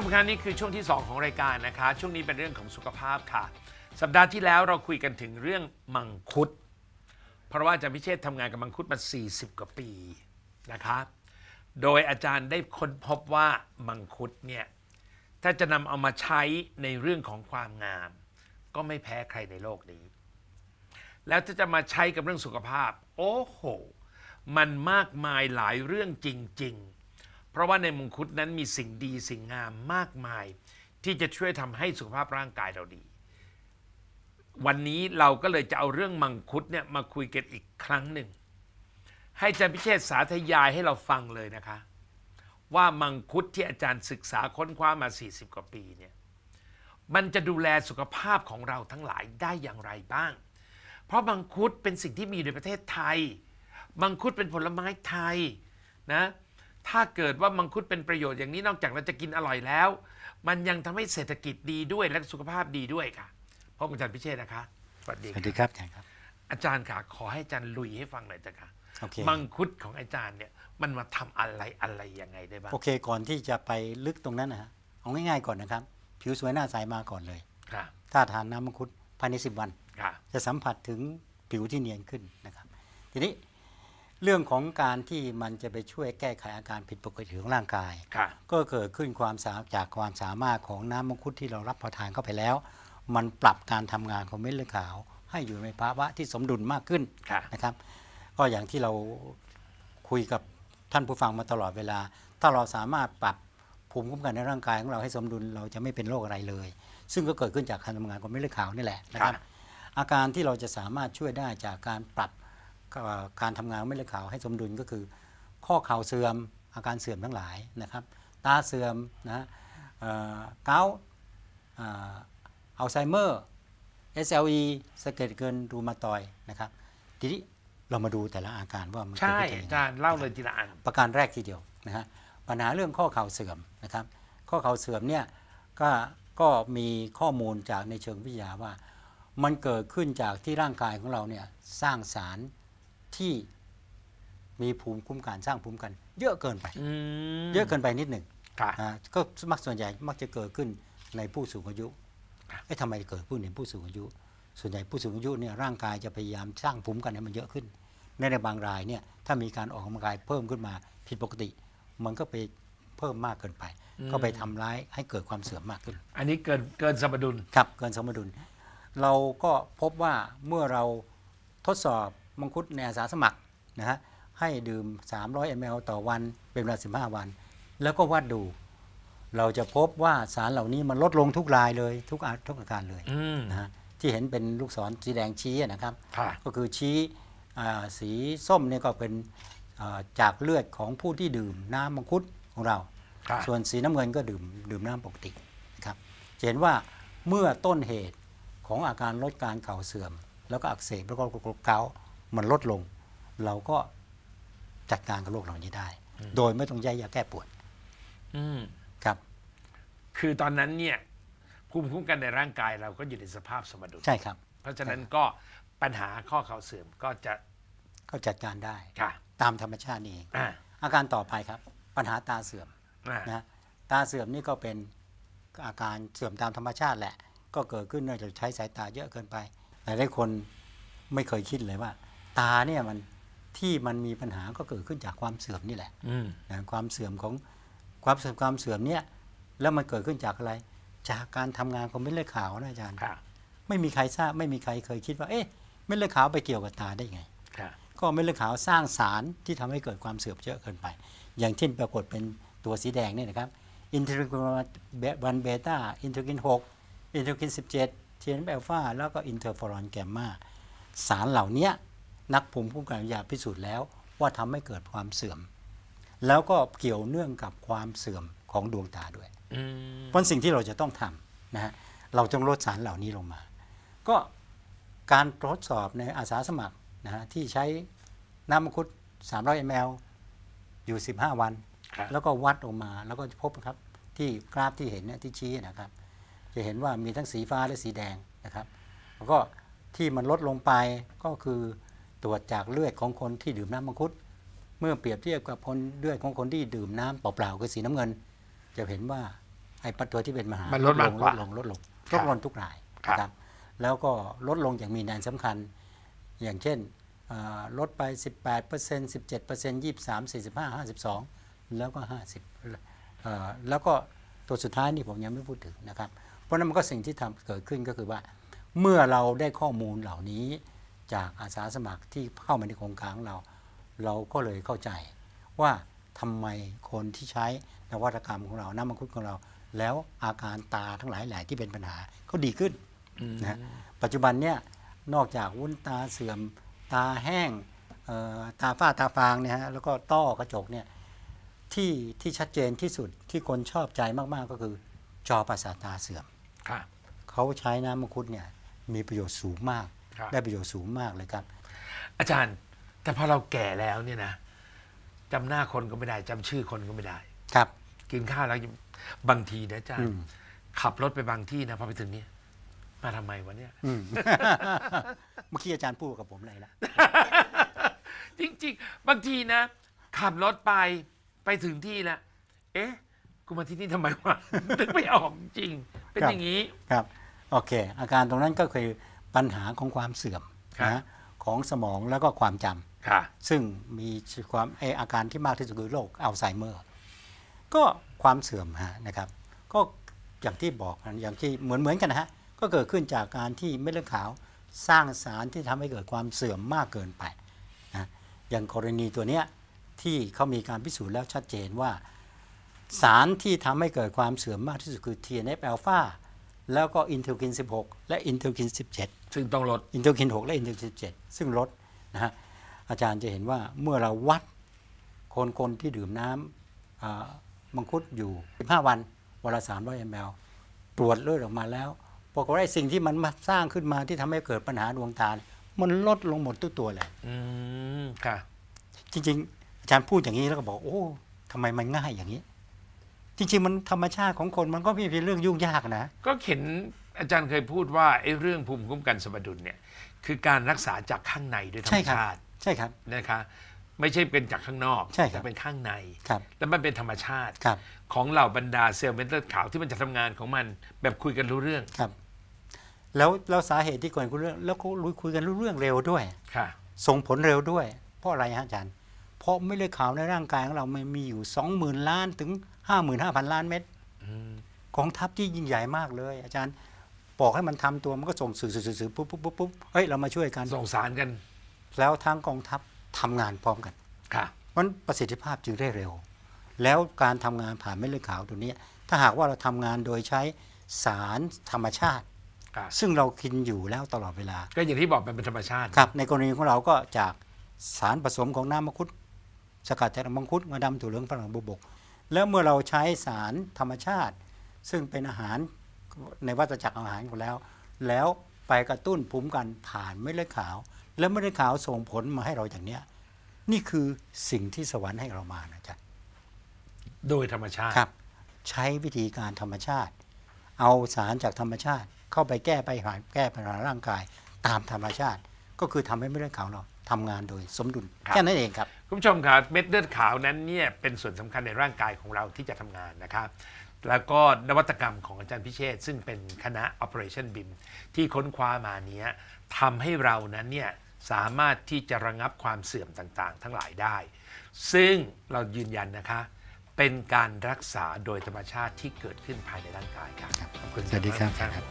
ผู้ชมครับนี่คือช่วงที่ 2 ของรายการนะคะ ช่วงนี้เป็นเรื่องของสุขภาพค่ะ สัปดาห์ที่แล้วเราคุยกันถึงเรื่องมังคุด เพราะว่าอาจารย์พิเชษทำงานกับมังคุดมา 40 กว่าปีนะคะโดยอาจารย์ได้ค้นพบว่ามังคุดเนี่ยถ้าจะนำเอามาใช้ในเรื่องของความงาม ก็ไม่แพ้ใครในโลกนี้ แล้วถ้าจะมาใช้กับเรื่องสุขภาพ โอ้โห มันมากมายหลายเรื่องจริง ๆ เพราะว่าในมังคุดนั้นมีสิ่งดีสิ่งงามมากมาย ที่จะช่วยทำให้สุขภาพร่างกายเราดี วันนี้เราก็เลยจะเอาเรื่องมังคุดเนี่ยมาคุยกันอีกครั้งหนึ่ง ให้อาจารย์พิเชษสาธยายให้เราฟังเลยนะคะ ว่ามังคุดที่อาจารย์ศึกษาค้นคว้ามา 40 กว่าปีเนี่ยมันจะดูแลสุขภาพของเราทั้งหลายได้อย่างไรบ้าง เพราะมังคุดเป็นสิ่งที่มีในประเทศไทย มังคุดเป็นผลไม้ไทยนะ ถ้าเกิดว่ามังคุดเป็นประโยชน์อย่างนี้นอกจากเราจะกินอร่อยแล้ว มันยังทำให้เศรษฐกิจดีด้วยและสุขภาพดีด้วยค่ะพบกับอาจารย์พิเชษฐ์นะคะสวัสดีสค่ะวัสดีครับอาจารย์ครับ อาจารย์ค่ะขอให้อาจารย์ลุยให้ฟังหน่อยเถอะค่ะโอเคมังคุดของอาจารย์เนี่ยมันมาทำอะไรอะไรยังไงได้บ้างโอเค ก่อนที่จะไปลึกตรงนั้นนะฮะเอาง่ายๆก่อนนะครับ ผิวสวยหน้าใสมาก่อนเลยค่ะถ้าทานน้ำมังคุดภายใน 10 วันค่ะจะสัมผัสถึงผิวที่เนียนขึ้นนะครับ ทีนี้ เรื่องของการที่มันจะไปช่วยแก้ไขอาการผิดปกติของร่างกายค่ะก็เกิดขึ้นความสาจากความสามารถของน้ำมังคุดที่เรารับประทานเข้าไปแล้ว มันปรับการทำงานของเม็ดเลือดขาว ให้อยู่ในภาวะที่สมดุลมากขึ้นค่ะนะครับ ก็อย่างที่เราคุยกับท่านผู้ฟังมาตลอดเวลา ถ้าเราสามารถปรับภูมิคุ้มกันในร่างกายของเราให้สมดุลเราจะไม่เป็นโรคอะไรเลย ซึ่งก็เกิดขึ้นจากการทำงานของเม็ดเลือดขาวนี่แหละนะครับ อาการที่เราจะสามารถช่วยได้จากการปรับเอ่อ การทำงานของเม็ดเลือดขาวให้สมดุลก็คือ ข้อเข่าเสื่อมอาการเสื่อมทั้งหลายนะครับ ตาเสื่อมนะเอ่อเกาต์เอ่ออัลไซเมอร์ SLE สะเก็ดเกินรูมาตอยด์นะครับทีนี้เรามาดูแต่ละอาการว่ามันเกิดใช่ขึ้นยังไงอาจารย์เล่าเลยทีละอันประการแรกทีเดียวนะฮะปัญหาเรื่องข้อเข่าเสื่อมนะครับ ข้อเข่าเสื่อมเนี่ยก็ก็มีข้อมูลจากในเชิงวิทยาว่า มันเกิดขึ้นจากที่ร่างกายของเราเนี่ยสร้างสาร ที่มีภูมิคุ้มกันสร้างภูมิคุ้มกัน เยอะเกินไปอืมเยอะเกินไปนิดหนึ่งค่ะนะก็มักส่วนใหญ่มักจะเกิดขึ้นในผู้สูงอายุเอ๊ะทำไมเกิดขึ้นในผู้สูงอายุ ส่วนใหญ่ผู้สูงอายุเนี่ยร่างกายจะพยายามสร้างภูมิคุ้มกันให้มันเยอะขึ้น ในในบางรายเนี่ยถ้ามีการออกกำลังกายเพิ่มขึ้นมาผิดปกติ มันก็ไปเพิ่มมากเกินไป ก็ไปทำร้ายให้เกิดความเสื่อมมากขึ้น อันนี้เกินเกินสมดุลครับเกินสมดุล เราก็พบว่าเมื่อเราทดสอบ มังคุดในอาสาสมัครนะฮะให้ดื่ม 300 ml ต่อวันเป็นเวลา 15 วัน แล้วก็วัดดู เราจะพบว่าสารเหล่านี้มันลดลงทุกรายเลยทุกอาทุกอาการเลยอืมนะฮะที่เห็นเป็นลูกศรสีแดงชี้อะนะครับค่ะก็คือชี้อ่าสีส้มเนี่ยก็เป็นอ่าจากเลือดของผู้ที่ดื่มน้ำมังคุดของเราค่ะส่วนสีน้ำเงินก็ดื่มดื่มน้ำปกตินะครับจะเห็นว่าเมื่อต้นเหตุของอาการลดการเข่าเสื่อม แล้วก็อักเสบแล้วก็เกาต์ มันลดลง เราก็จัดการกับโรคเหล่านี้ได้ โดยไม่ต้องใช้ยาแก้ปวดอืมครับ คือตอนนั้นเนี่ยภูมิคุ้มกันในร่างกายเราก็อยู่ในสภาพสมดุลใช่ครับ เพราะฉะนั้นก็ปัญหาข้อเข่าเสื่อมก็จะก็จัดการได้ค่ะตามธรรมชาตินี่เองอ่าอาการต่อไปครับ ปัญหาตาเสื่อมอ่านะตาเสื่อมนี่ก็เป็นอาการเสื่อมตามธรรมชาติแหละ ก็เกิดขึ้นเนื่องจากใช้สายตาเยอะเกินไปหลายหลายคนไม่เคยคิดเลยว่า ตาเนี่ยมันที่มันมีปัญหาก็เกิดขึ้นจากความเสื่อมนี่แหละอืมนะความเสื่อมของความเสื่อมความเสื่อมเนี่ยแล้วมันเกิดขึ้นจากอะไร จากการทำงานของเม็ดเลือดขาวนะอาจารย์ค่ะไม่มีใครทราบไม่มีใครเคยคิดว่า เอ๊ะเม็ดเลือดขาวไปเกี่ยวกับตาได้ไงค่ะก็เม็ดเลือดขาวสร้างสารที่ทำให้เกิดความเสื่อมเยอะเกินไป อย่างเช่นปรากฏเป็นตัวสีแดงเนี่ยนะครับ interleukin one beta interleukin 6 interleukin 17 TNF alpha แล้วก็ interferon gamma สารเหล่านี้ นักภูมิคุ้มกันวิทยาพิสูจน์แล้วว่าทำให้เกิดความเสื่อม แล้วก็เกี่ยวเนื่องกับความเสื่อมของดวงตาด้วยอืมเพราะสิ่งที่เราจะต้องทำนะฮะเราต้องลดสารเหล่านี้ลงมา ก็การทดสอบในอาสาสมัครนะฮะที่ใช้น้ำมังคุด 300 ml อยู่ 15 วันครับแล้วก็วัดออกมาแล้วก็พบครับที่กราฟที่เห็นเนี่ยที่ชี้นะครับ จะเห็นว่ามีทั้งสีฟ้าและสีแดงนะครับ แล้วก็ที่มันลดลงไปก็คือ ตรวจจากเลือดของคนที่ดื่มน้ำมังคุด เมื่อเปรียบเทียบกับคนเลือดของคนที่ดื่มน้ำเปล่าๆคือสีน้ำเงิน จะเห็นว่าไอ้ปัตัวที่เป็นมหามันลดมากกว่าลงลดลงครัลบดลงทุกรายครับนะครับแล้วก็ลดลงอย่างมีนัยสำคัญ อย่างเช่นเอ่อลดไป 18% 17% 23 45 52 แล้วก็ 50เอ่อแล้วก็ตัวสุดท้ายนี่ผมยังไม่พูดถึงนะครับ เพราะฉะนั้นมันก็สิ่งที่ทำเกิดขึ้นก็คือว่า เมื่อเราได้ข้อมูลเหล่านี้ จากอาสาสมัครที่เข้ามาในโครงการของเรา เราก็เลยเข้าใจว่าทำไมคนที่ใช้นวัตกรรมของเราน้ำมังคุดของเรา แล้วอาการตาทั้งหลายแหล่ที่เป็นปัญหาก็ดีขึ้นนะฮะปัจจุบันเนี่ยนอกจากวุ้นตาเสื่อมตาแห้งเอ่อตาฝ้าตาฟางเนี่ยฮะแล้วก็ต้อกระจกเนี่ยที่ที่ชัดเจนที่สุดที่คนชอบใจมากๆก็คือ จอประสาทตาเสื่อมค่ะเขาใช้น้ำมังคุดเนี่ยมีประโยชน์สูงมากครับ ได้ประโยชน์สูงมากเลยครับ อาจารย์แต่พอเราแก่แล้วเนี่ยนะจำหน้าคนก็ไม่ได้จำชื่อคนก็ไม่ได้ ครับ กินข้าวแล้วยังบางทีนะอาจารอืย์มขับรถไปบางที่นะพอไปถึงนี่มาทำไมวะเนี่ยอืมเมื่อกี้อาจารย์พูดกับผมอะไรนะจริง ๆ บางทีนะ ขับรถไปไปถึงที่แล้วเอ๊ะกูมาที่นี่ทำไมวะนึกไม่ออกจริง เป็นครับอย่างนี้ครับ โอเค อาการตรงนั้นก็คือ ปัญหาของความเสื่อมครับนะของสมองแล้วก็ความจำค่ะซึ่งมีความไออาการที่มากที่สุดคือโรคอัลไซเมอร์ ก็ความเสื่อมฮะนะครับ ก็อย่างที่บอกนะอย่างที่เหมือนเหมือนกันนะฮะก็เกิดขึ้นจากการที่เม็ดเลือดขาวสร้างสารที่ทำให้เกิดความเสื่อมมากเกินไปนะอย่างกรณีตัวเนี้ยที่เขามีการพิสูจน์แล้วชัดเจนว่า สารที่ทำให้เกิดความเสื่อมมากที่สุดคือ TNF alpha แล้วก็ interleukin 16 และ interleukin 17 ซึ่งต้องลด interleukin 6 และ interleukin 17 ซึ่งลดนะฮะอาจารย์จะเห็นว่าเมื่อเราวัดคนคนที่ดื่มน้ำอ่ามังคุดอยู่ 15 วันวันละ300 ml ตรวจเลือดออกมาแล้วปรากฏว่าไอ้สิ่งที่มันมาสร้างขึ้นมาที่ทำให้เกิดปัญหาดวงตาเนี่ยมันลดลงหมดทุกตัวเลยอืมค่ะ จริง ๆ อาจารย์พูดอย่างนี้แล้วก็บอก โอ้ทำไมมันง่ายอย่างนี้ จริงๆมันธรรมชาติของคนมันก็ไม่เป็นเรื่องยุ่งยากนะ ก็เห็นอาจารย์เคยพูดว่าไอ้เรื่องภูมิคุ้มกันสมดุลเนี่ยคือการรักษาจากข้างในโดยธรรใช่มครับชาติใช่ครับนะคะไม่ใช่เป็นจากข้างนอกใช่ครับแต่เป็นข้างในครับแล้วมันเป็นธรรมชาติครับของเหล่าบรรดาเซลล์เม็ดเลือดขาวที่มันจะทำงานของมันแบบคุยกันรู้เรื่องครับ แล้วแล้วสาเหตุที่คนคุยเรื่องแล้วก็รู้คุยกันรู้เรื่องเร็วด้วยค่ะส่งผลเร็วด้วย เพราะอะไรฮะอาจารย์ เพราะไม่เลือดขาวในร่างกายของเรามันมีอยู่20,000ล้านถึง55,000ล้านเม็ดอืมกองทัพที่ยิ่งใหญ่มากเลย อาจารย์บอกให้มันทำตัวมันก็ส่งสื่อสื่อสื่อปุ๊บปุ๊บปุ๊บปุ๊บเฮ้ยเรามาช่วยกันส่งสารกัน แล้วทั้งกองทัพทำงานพร้อมกันค่ะมันประสิทธิภาพจึงได้เร็ว แล้วการทำงานผ่านเม็ดเลือดขาวตัวเนี้ยถ้าหากว่าเราทำงานโดยใช้สารธรรมชาติค่ะซึ่งเรากินอยู่แล้วตลอดเวลา ก็อย่างที่บอกมันเป็นธรรมชาติครับในกรณีของเราก็จากสารผสมของน้ำมังคุด สกัดจากน้ำมังคุดงาดำถั่วเหลืองฝรั่งบุบก แล้วเมื่อเราใช้สารธรรมชาติ ซึ่งเป็นอาหารในวัฏจักรอาหารของแล้ว แล้วไปกระตุ้นภูมิกันผ่านเม็ดเลือดขาว แล้วเม็ดเลือดขาวส่งผลมาให้เราอย่างเนี้ยนี่คือสิ่งที่สวรรค์ให้เรามานะจ๊ะโดยธรรมชาติครับ ใช้วิธีการธรรมชาติ เอาสารจากธรรมชาติ เข้าไปแก้ปัญหาแก้ปัญหาร่างกาย ตามธรรมชาติ ก็คือทำให้เม็ดเลือดขาวเรา ทำงานโดยสมดุลครับแค่นั้นเองครับคุณผู้ชมครับเม็ดเลือดขาวนั้นเนี่ยเป็นส่วนสำคัญในร่างกายของเราที่จะทำงานนะครับ แล้วก็นวัตกรรมของอาจารย์พิเชษฐ์ซึ่งเป็นคณะ Operation BIM ที่ค้นคว้ามาเนี้ยทำให้เรานั้นเนี่ยสามารถที่จะระงับความเสื่อมต่างๆ ทั้งหลายได้ ซึ่งเรายืนยันนะคะ เป็นการรักษาโดยธรรมชาติที่เกิดขึ้นภายในร่างกายครับขอบคุณสวัสดีครับมากครับ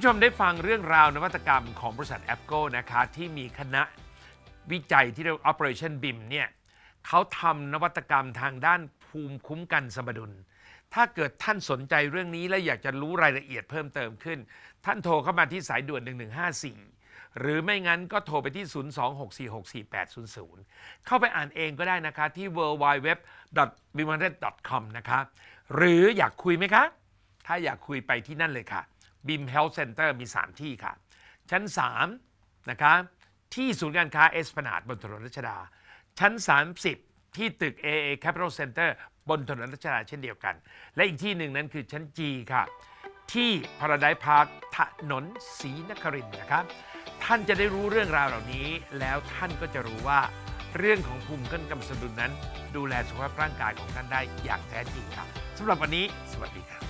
ผู้ชมได้ฟังเรื่องราวนวัตกรรมของบริษัทแอปโกนะคะที่มีคณะวิจัยที่เรียก Operation BIM เนี่ยเขาทำนวัตกรรมทางด้านภูมิคุ้มกันสมดุล ถ้าเกิดท่านสนใจเรื่องนี้และอยากจะรู้รายละเอียดเพิ่มเติมขึ้น ท่านโทรเข้ามาที่สายด่วน 1154 หรือไม่งั้นก็โทรไปที่ 026464800 เข้าไปอ่านเองก็ได้นะคะที่ w w w b i m a n e t c o m นะคะหรืออยากคุยไหมคะ ถ้าอยากคุยไปที่นั่นเลยค่ะ BIM Health Center มี 3 ที่ค่ะ ชั้น3นะคะที่ศูนย์การค้าเอสพนาดบนถนนรัชดา ชั้น 30 ที่ตึก AA Capital Center บนถนนรัชดาเช่นเดียวกัน และอีกที่หนึ่งนั้นคือชั้น G ค่ะ ที่พาราไดพาร์คถนนศรีนครินนะครับ ท่านจะได้รู้เรื่องราวเหล่านี้ แล้วท่านก็จะรู้ว่าเรื่องของภูมิคุ้มกันสมดุลนั้น ดูแลสุขภาพร่างกายของท่านได้อย่างแท้จริงครับสำหรับวันนี้ สวัสดีครับ